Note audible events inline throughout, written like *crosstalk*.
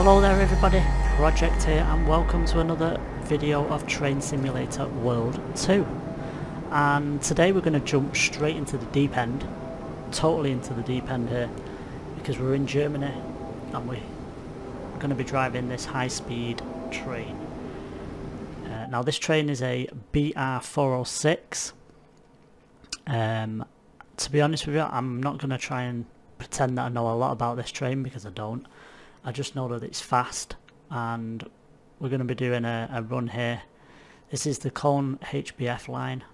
Hello there everybody, Project here and welcome to another video of Train Simulator World 2 and today we're going to jump straight into the deep end, totally into the deep end here because we're in Germany and we're going to be driving this high speed train. Uh, now this train is a BR406 um, to be honest with you I'm not going to try and pretend that I know a lot about this train because I don't. I just know that it's fast and we're going to be doing a, a run here. This is the Cologne HBF line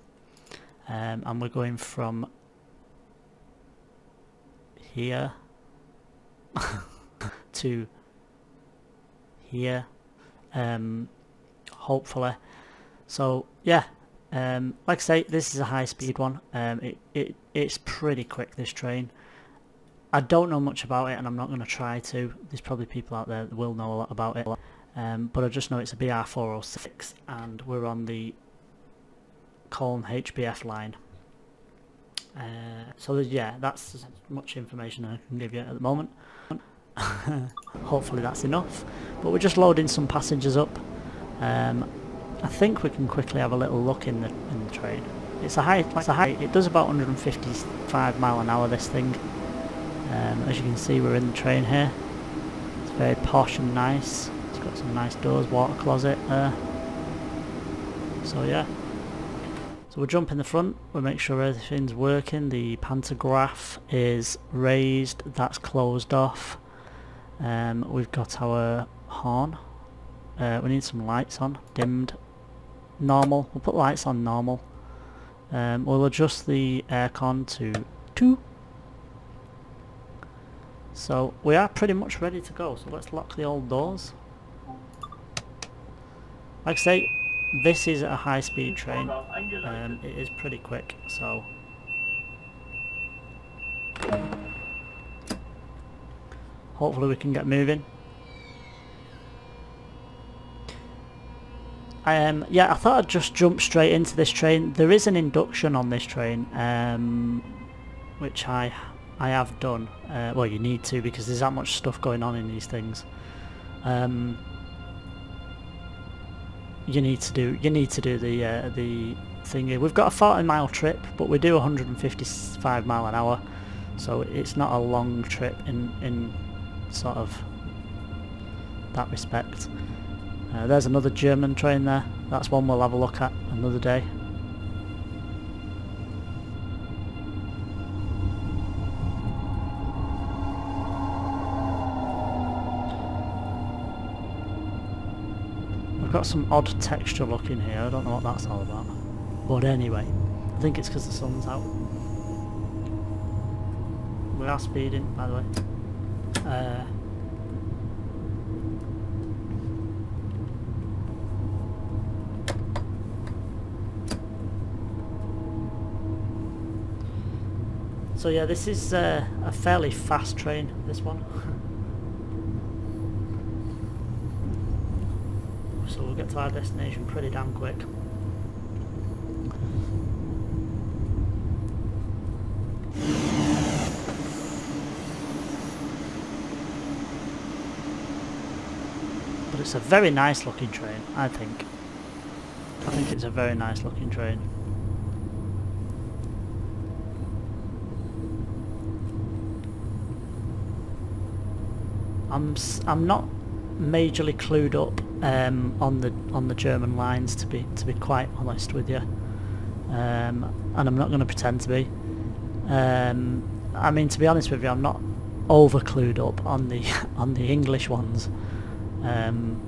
um, and we're going from here *laughs* to here um, hopefully. So yeah um, like I say this is a high speed one. Um, it, it it's pretty quick this train I don't know much about it and I'm not going to try to. There's probably people out there that will know a lot about it. Um, but I just know it's a BR406 and we're on the Cologne HBF line. Uh, so yeah, that's as much information I can give you at the moment. *laughs* Hopefully that's enough. But we're just loading some passengers up. Um, I think we can quickly have a little look in the in the train. It's a high, it's a high. It does about 155 mile an hour. This thing. Um, as you can see we're in the train here. It's very posh and nice. It's got some nice doors, water closet there. So yeah. So we'll jump in the front, we'll make sure everything's working. The pantograph is raised, that's closed off. Um, we've got our horn. Uh, we need some lights on, dimmed, normal. We'll put lights on normal. Um, we'll adjust the aircon to 2 so we are pretty much ready to go, so let's lock the old doors. Like I say, this is a high speed train, um, it is pretty quick, so... Hopefully we can get moving. Um, yeah, I thought I'd just jump straight into this train. There is an induction on this train, um, which I I have done. Uh, well, you need to because there's that much stuff going on in these things. Um, you need to do you need to do the uh, the thing. We've got a 40 mile trip, but we do 155 mile an hour, so it's not a long trip in in sort of that respect. Uh, there's another German train there. That's one we'll have a look at another day. Got some odd texture looking here, I don't know what that's all about. But anyway, I think it's because the sun's out. We are speeding, by the way. Uh, so yeah, this is uh, a fairly fast train, this one. *laughs* so we'll get to our destination pretty damn quick. But it's a very nice looking train, I think. I think it's a very nice looking train. I'm I'm not majorly clued up um, on the on the German lines to be to be quite honest with you. Um, and I'm not going to pretend to be. Um, I mean to be honest with you I'm not over clued up on the *laughs* on the English ones. Um,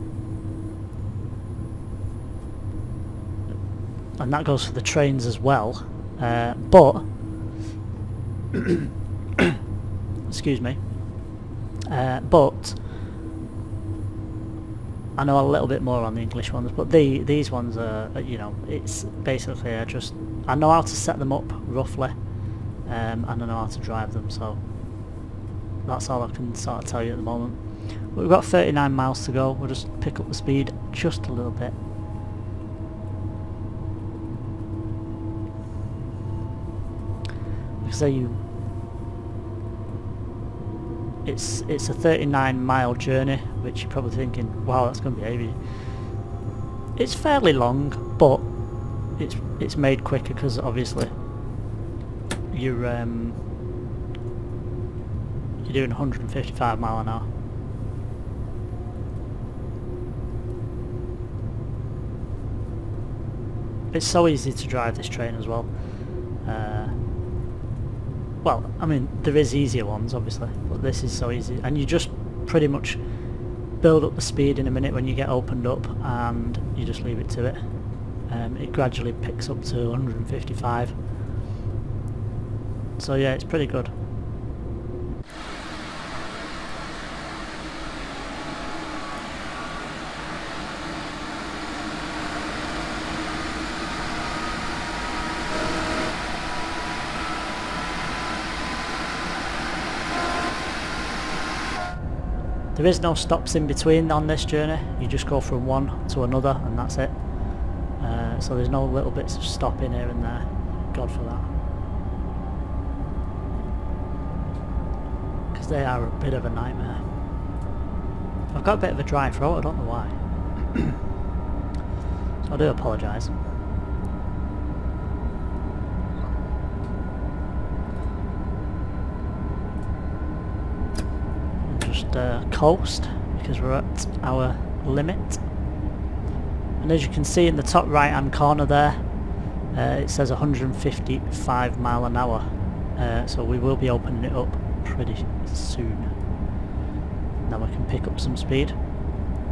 and that goes for the trains as well. Uh, but *coughs* excuse me. Uh, but I know a little bit more on the English ones, but the these ones are, you know, it's basically I just I know how to set them up roughly, um, and I know how to drive them. So that's all I can sort of tell you at the moment. We've got 39 miles to go. We'll just pick up the speed just a little bit. Say, you it's it's a 39 mile journey which you're probably thinking, wow, that's going to be heavy. It's fairly long, but it's it's made quicker because obviously you're um, you're doing 155 mile an hour. It's so easy to drive this train as well. Uh, well, I mean, there is easier ones, obviously, but this is so easy. And you just pretty much build up the speed in a minute when you get opened up and you just leave it to it. Um, it gradually picks up to 155. So yeah, it's pretty good. There is no stops in between on this journey, you just go from one to another and that's it. Uh, so there's no little bits of stopping here and there, God for that. Because they are a bit of a nightmare. I've got a bit of a dry throat, I don't know why. *clears throat* so I do apologise. uh, coast because we're at our limit. And as you can see in the top right hand corner there uh, it says 155 mile an hour. Uh, so we will be opening it up pretty soon. Now we can pick up some speed.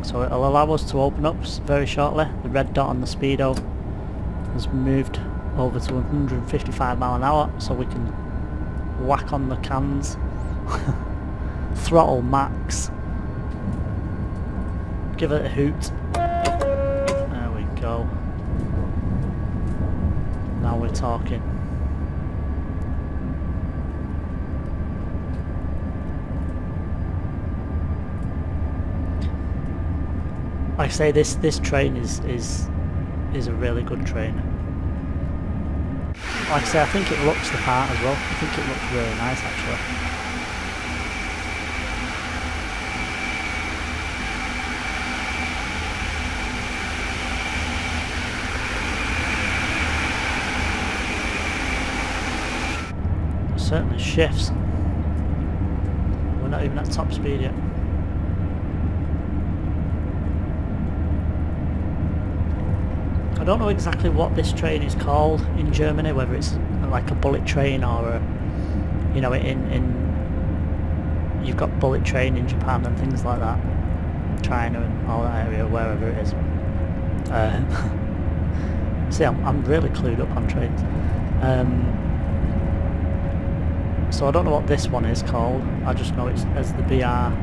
So it'll allow us to open up very shortly. The red dot on the speedo has moved over to 155 mile an hour so we can whack on the cans *laughs* throttle max. Give it a hoot. There we go. Now we're talking. I say, this this train is is is a really good train. Like I say, I think it looks the part as well. I think it looks really nice actually. Certainly shifts. We're not even at top speed yet. I don't know exactly what this train is called in Germany, whether it's like a bullet train or a, you know, in, in you've got bullet train in Japan and things like that. China and all that area, wherever it is. Uh, *laughs* see, I'm, I'm really clued up on trains. Um, so I don't know what this one is called. I just know it's as the BR.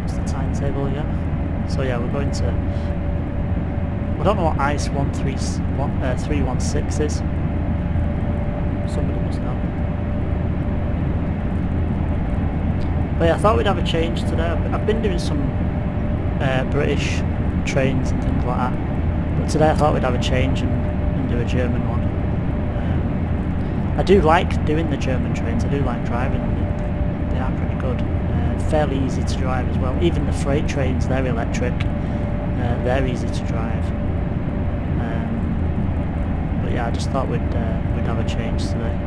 What's the timetable again? So yeah, we're going to... I don't know what ICE 131, uh, 316 is. Somebody must know. But yeah, I thought we'd have a change today. I've been doing some uh, British trains and things like that. But today I thought we'd have a change and do a German one. Um, I do like doing the German trains, I do like driving them, they are pretty good. Uh, fairly easy to drive as well. Even the freight trains, they're electric, uh, they're easy to drive. Um, but yeah, I just thought we'd, uh, we'd have a change today.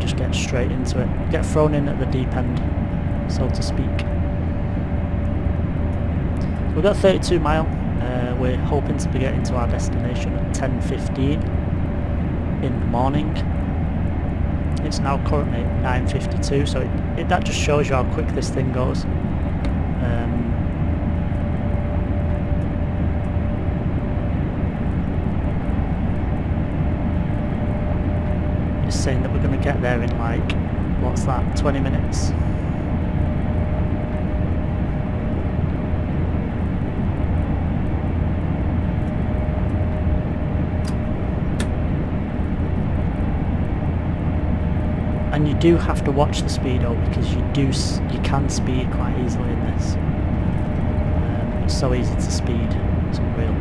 Just get straight into it, get thrown in at the deep end, so to speak. We've got 32 mile, uh, we're hoping to be getting to our destination at 10.15 in the morning. It's now currently 9.52 so it, it, that just shows you how quick this thing goes. Um, saying that we're going to get there in like, what's that, 20 minutes? you do have to watch the speedo because you do you can speed quite easily in this. Um, it's so easy to speed, it's unreal.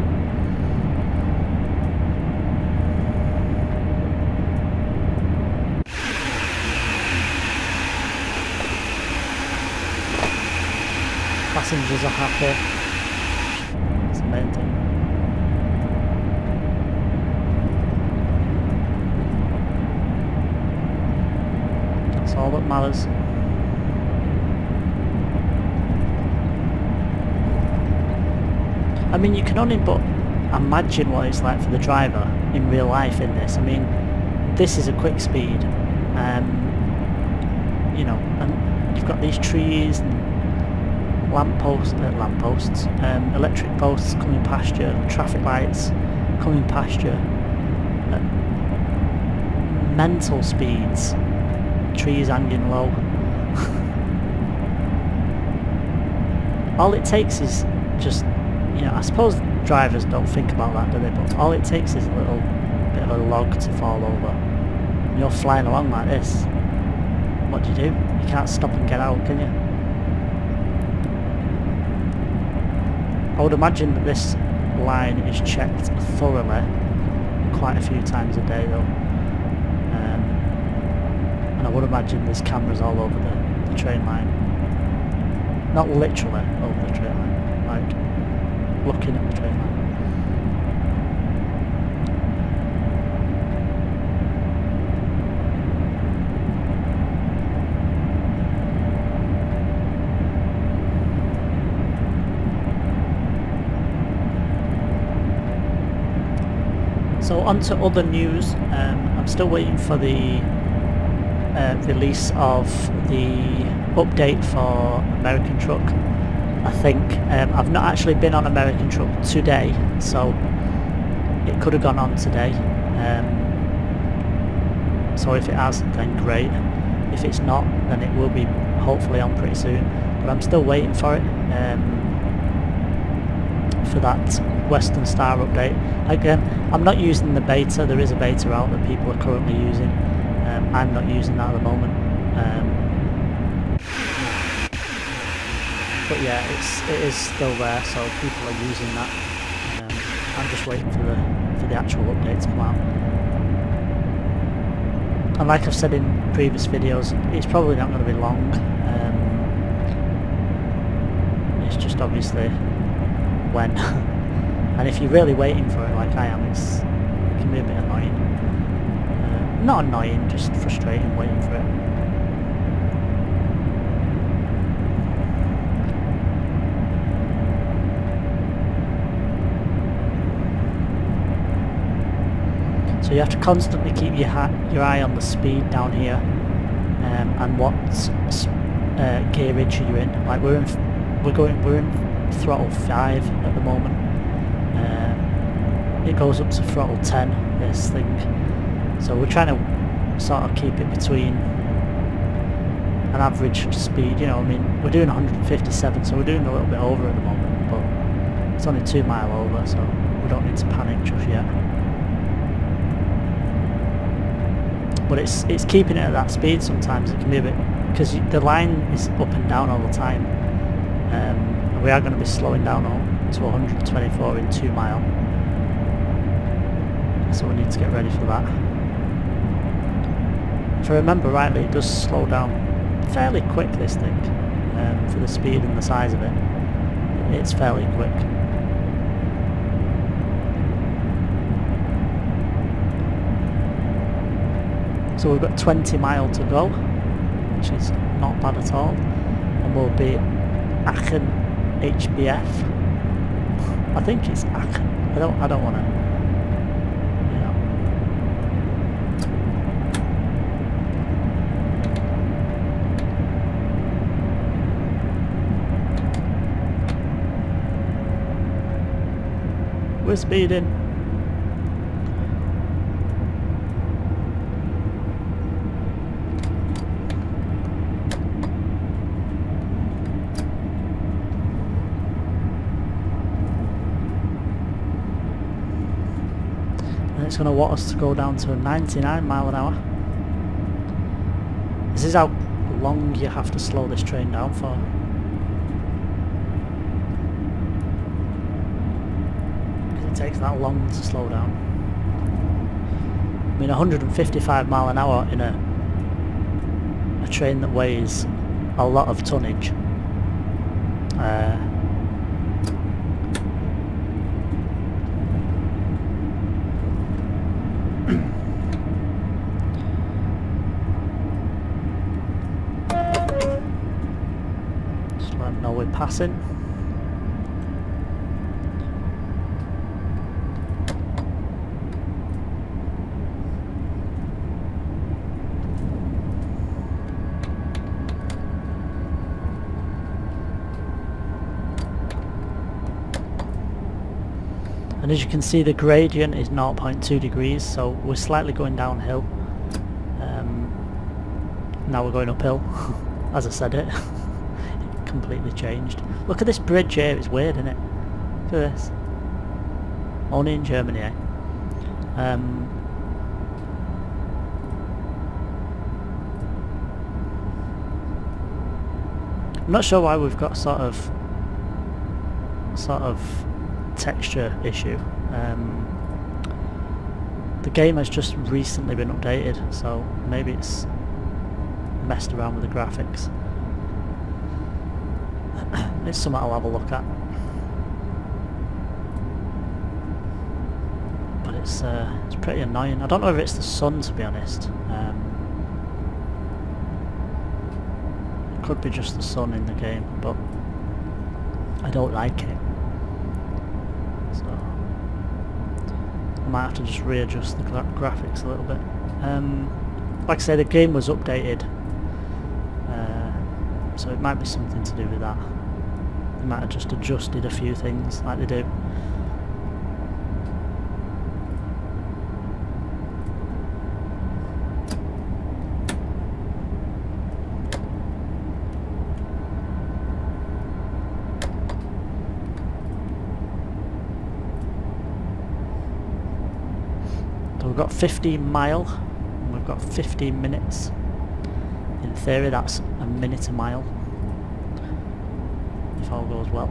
Passengers are happy. Matters. I mean, you can only but imagine what it's like for the driver in real life in this. I mean, this is a quick speed. Um, you know, and you've got these trees and lampposts, uh, lampposts, um, electric posts coming past you, traffic lights coming past you at mental speeds, trees hanging low. all it takes is just, you know, I suppose drivers don't think about that, do they? But all it takes is a little bit of a log to fall over. And you're flying along like this. What do you do? You can't stop and get out, can you? I would imagine that this line is checked thoroughly quite a few times a day though. I would imagine there's cameras all over the, the train line. Not literally over the train line, like looking at the train line. So on to other news, um, I'm still waiting for the uh, release of the update for American Truck. I think um, I've not actually been on American Truck today, so it could have gone on today. Um, so if it has, then great. If it's not, then it will be hopefully on pretty soon. But I'm still waiting for it. Um, for that Western Star update. Again, I'm not using the beta, there is a beta out that people are currently using. Um, I'm not using that at the moment. Um, but yeah, it's it is still there, so people are using that. Um, I'm just waiting for the for the actual update to come out. And like I've said in previous videos, it's probably not going to be long. Um, it's just obviously when. *laughs* and if you're really waiting for it like I am, it's, it can be a bit not annoying, just frustrating waiting for it. So you have to constantly keep your, your eye on the speed down here um, and what uh, gearage you're in. Like we're in, we're going, we're in throttle five at the moment. Uh, it goes up to throttle 10, this thing. So we're trying to sort of keep it between an average speed, you know, I mean, we're doing 157, so we're doing a little bit over at the moment, but it's only two mile over, so we don't need to panic just yet. But it's it's keeping it at that speed sometimes, it can be a bit, because the line is up and down all the time. Um, we are going to be slowing down to 124 in 2 mile. So we need to get ready for that. If I remember rightly, it does slow down fairly quick, this thing, um, for the speed and the size of it. It's fairly quick. So we've got 20 mile to go, which is not bad at all. And we'll be Aachen HBF. I think it's Aachen. I don't. I don't want to. You know. We're speeding. it's going to want us to go down to 99 mile an hour. This is how long you have to slow this train down for. Because it takes that long to slow down. I mean 155 mile an hour in a a train that weighs a lot of tonnage Uh, *clears throat* just let know we're passing. And as you can see the gradient is 0.2 degrees so we're slightly going downhill. Um, now we're going uphill *laughs* as I said it it. *laughs* Completely changed. Look at this bridge here it's weird isn't it? Look at this. Only in Germany eh? um, I'm not sure why we've got sort of sort of texture issue. Um, the game has just recently been updated, so maybe it's messed around with the graphics. *clears throat* it's something I'll have a look at. But it's uh, it's pretty annoying. I don't know if it's the sun to be honest. Um, it could be just the sun in the game, but I don't like it. I might have to just readjust the gra graphics a little bit. Um, like I say, the game was updated, uh, so it might be something to do with that. They might have just adjusted a few things like they do. 15 mile and we've got 15 minutes. In theory that's a minute a mile if all goes well.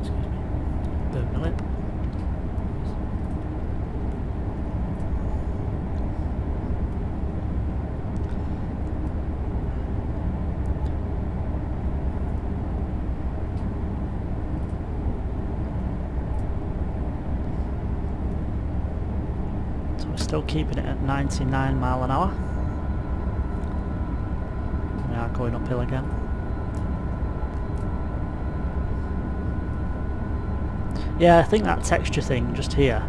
Excuse me. Burn my lip. Still keeping it at 99 mile an hour. We are going uphill again. Yeah, I think that texture thing just here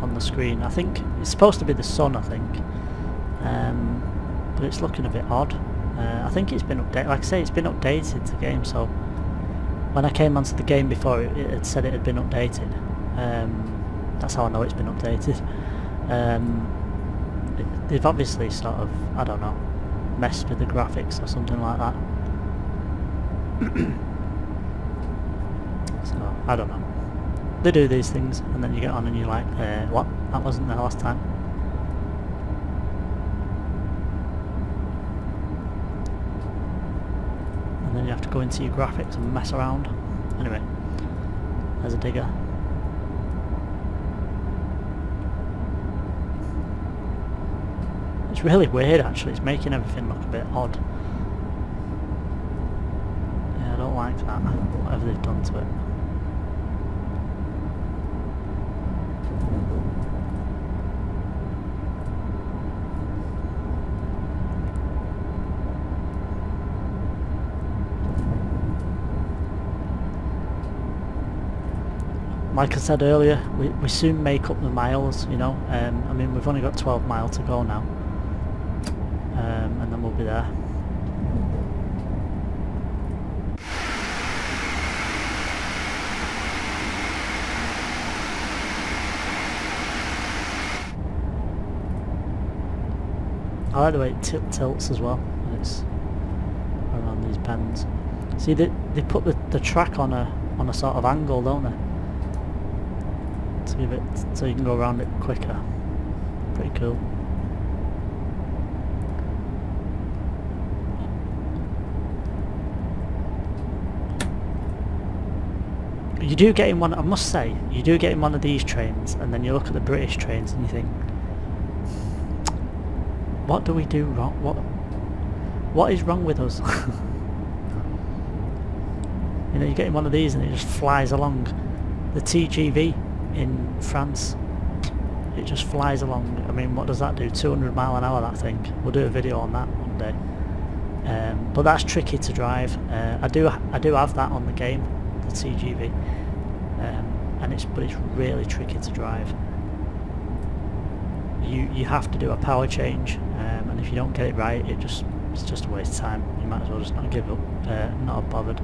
on the screen, I think it's supposed to be the sun, I think. Um, but it's looking a bit odd. Uh, I think it's been updated, like I say, it's been updated the game, so when I came onto the game before, it, it had said it had been updated. Um, that's how I know it's been updated. Um, they've obviously sort of, I don't know, messed with the graphics or something like that. *clears throat* so, I don't know. They do these things and then you get on and you're like, uh, what? That wasn't there last time. And then you have to go into your graphics and mess around. Anyway, there's a digger. It's really weird actually, it's making everything look a bit odd. Yeah, I don't like that, whatever they've done to it. like I said earlier, we, we soon make up the miles, you know. Um, I mean, we've only got 12 mile to go now um, and then we'll be there. I like the way it tilts as well when it's around these bends. See, they, they put the, the track on a on a sort of angle, don't they? To give it so you can go around it quicker. Pretty cool. You do get in one, I must say, you do get in one of these trains and then you look at the British trains and you think, What do we do wrong? What What is wrong with us? *laughs* you know, you get in one of these and it just flies along. The TGV in France, it just flies along. I mean, what does that do? 200 mile an hour, that thing. We'll do a video on that one day. Um, but that's tricky to drive. Uh, I do I do have that on the game, the TGV, um, and it's but it's really tricky to drive. You you have to do a power change, um, and if you don't get it right, it just it's just a waste of time. You might as well just not give up, uh, not bothered.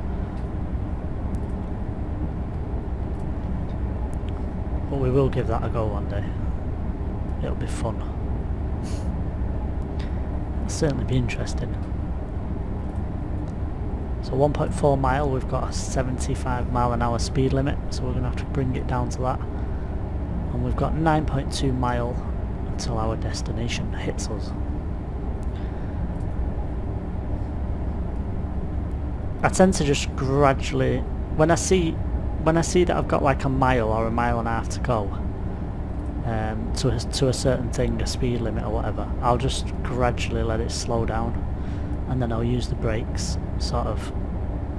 But we will give that a go one day. It'll be fun. It'll certainly be interesting. So 1.4 mile, we've got a 75 mile an hour speed limit, so we're going to have to bring it down to that. And we've got 9.2 mile until our destination hits us. I tend to just gradually, when I see, when I see that I've got like a mile or a mile and a half to go, um, to a, to a certain thing, a speed limit or whatever, I'll just gradually let it slow down, and then I'll use the brakes, sort of,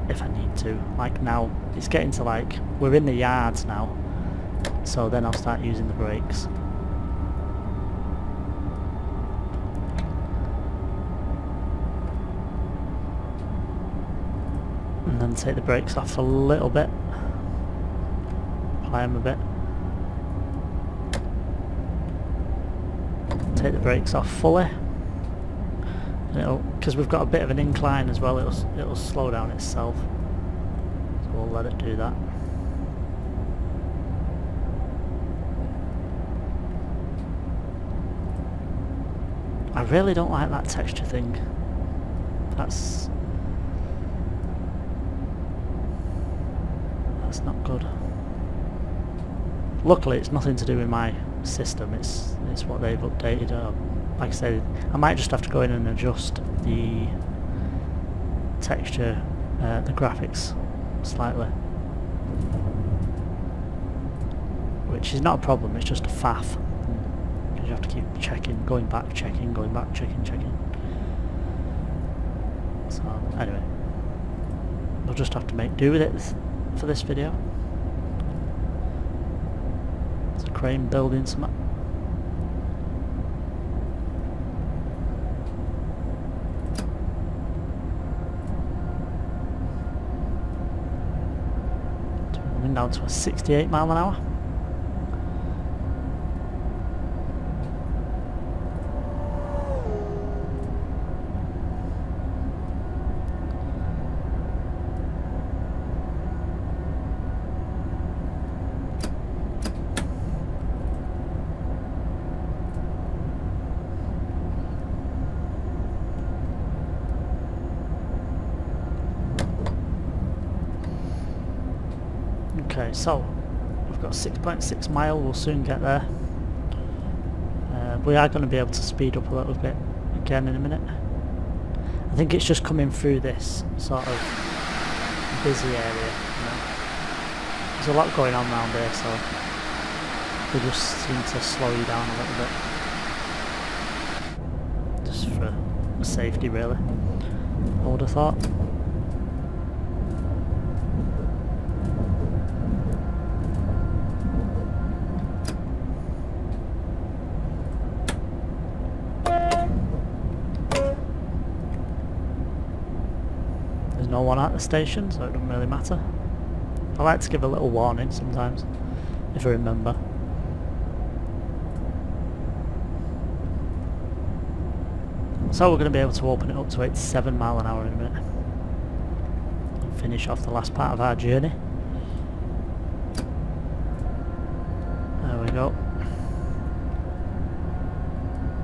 if I need to. Like now, it's getting to like we're in the yards now, so then I'll start using the brakes. and then take the brakes off a little bit apply them a bit take the brakes off fully because we've got a bit of an incline as well it'll, it'll slow down itself so we'll let it do that I really don't like that texture thing that's that's not good. Luckily it's nothing to do with my system, it's it's what they've updated. Uh, like I said, I might just have to go in and adjust the texture, uh, the graphics slightly. Which is not a problem, it's just a faff. Because you have to keep checking, going back, checking, going back, checking, checking. So, anyway. We'll just have to make do with it for this video. It's a crane building some Down to a 68 mile an hour. Okay, so we've got 6.6 mile, we'll soon get there. Uh, we are going to be able to speed up a little bit again in a minute. I think it's just coming through this sort of busy area. You know? There's a lot going on around here, so they just seem to slow you down a little bit. Just for safety, really. I would have thought. Station, so it doesn't really matter. I like to give a little warning sometimes, if I remember. So we're going to be able to open it up to 87 mile an hour in a minute. And finish off the last part of our journey. There we go.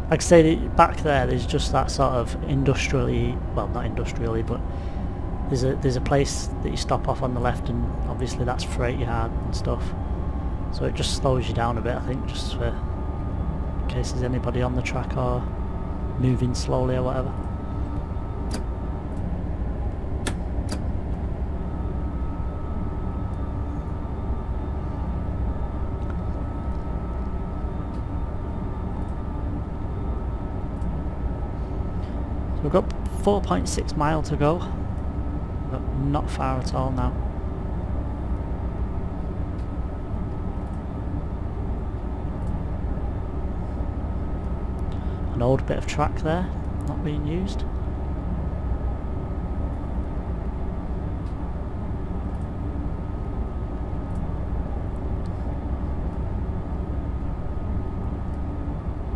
Like I said, back there there's just that sort of industrially, well not industrially, but there's a there's a place that you stop off on the left and obviously that's freight yard and stuff so it just slows you down a bit I think just for in case there's anybody on the track or moving slowly or whatever We've got 4.6 mile to go. Not far at all now. An old bit of track there, not being used.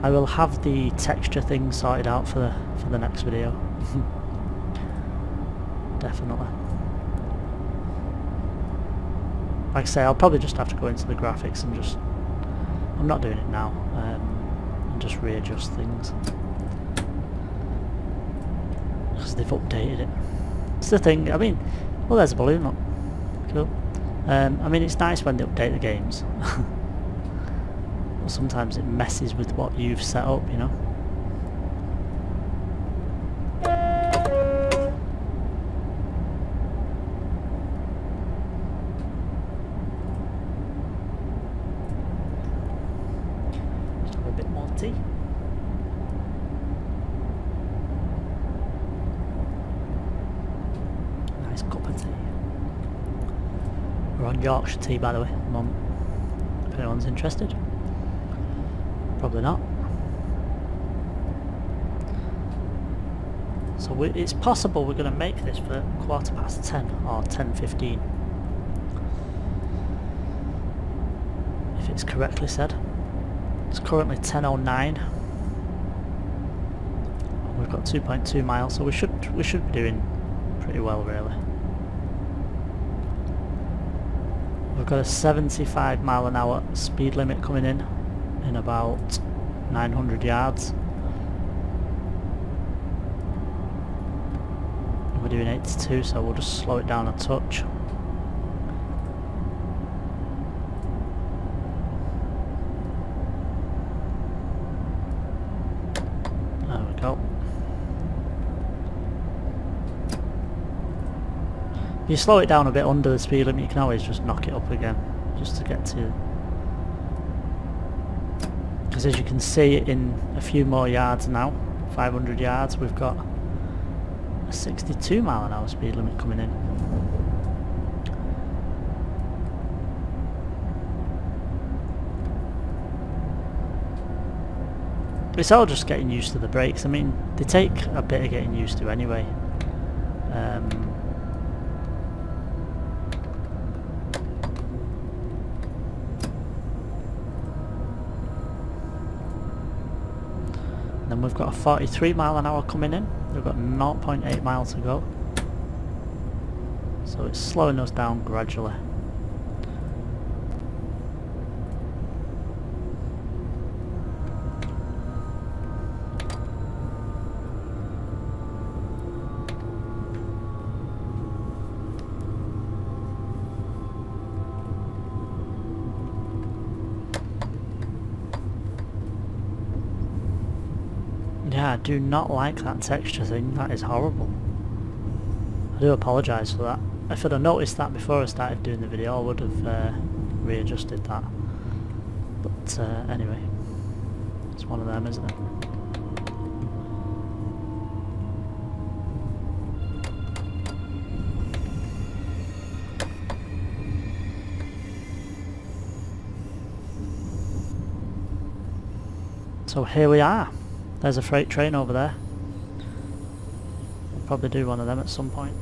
I will have the texture thing sorted out for the for the next video. *laughs* Definitely. Like I say, I'll probably just have to go into the graphics and just... I'm not doing it now. Um, and just readjust things. Because they've updated it. It's the thing, I mean... Well, there's a balloon, look. Cool. Um, I mean, it's nice when they update the games. *laughs* sometimes it messes with what you've set up, you know. Just have a bit more tea. Nice cup of tea. We're on Yorkshire tea by the way, Mum. If anyone's interested. Probably not. So we, it's possible we're going to make this for quarter past 10 or 10.15. If it's correctly said. It's currently 10.09. We've got 2.2 miles so we should we should be doing pretty well really. We've got a 75 mile an hour speed limit coming in in about 900 yards. We're doing 82 so we'll just slow it down a touch. There we go. If you slow it down a bit under the speed limit you can always just knock it up again just to get to because as you can see in a few more yards now 500 yards we've got a 62 mile an hour speed limit coming in. It's all just getting used to the brakes. I mean they take a bit of getting used to anyway. Um, We've got a 43 mile an hour coming in. We've got 0.8 miles to go. So it's slowing us down gradually. Yeah, I do not like that texture thing, that is horrible. I do apologise for that. If I'd have noticed that before I started doing the video I would have uh, readjusted that. But uh, anyway, it's one of them isn't it? So here we are. There's a freight train over there. I'll probably do one of them at some point.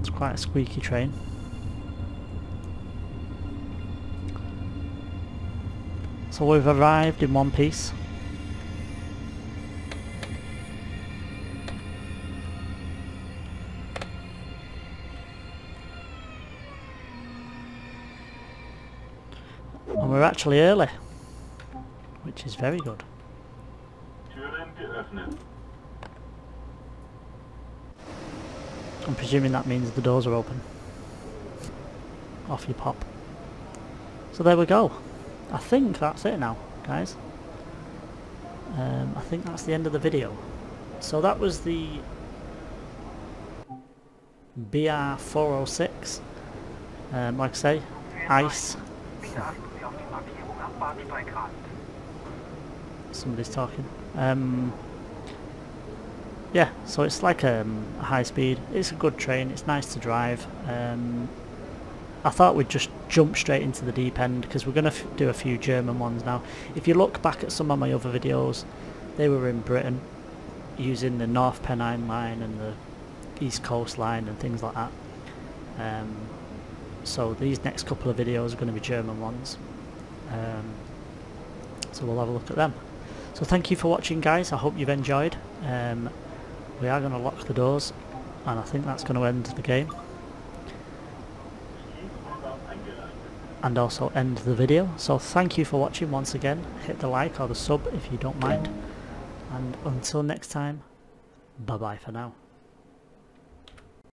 It's quite a squeaky train. So we've arrived in one piece. Actually early, which is very good. I'm presuming that means the doors are open. Off you pop. So there we go. I think that's it now, guys. Um, I think that's the end of the video. So that was the BR406. Um, like I say, ice. Somebody's talking. Um, yeah, so it's like um, a high speed. It's a good train. It's nice to drive. Um, I thought we'd just jump straight into the deep end because we're going to do a few German ones now. If you look back at some of my other videos, they were in Britain using the North Pennine line and the East Coast line and things like that. Um, so these next couple of videos are going to be German ones. Um, so we'll have a look at them. So thank you for watching guys, I hope you've enjoyed. Um, we are going to lock the doors and I think that's going to end the game. And also end the video. So thank you for watching once again. Hit the like or the sub if you don't mind. And until next time, bye bye for now.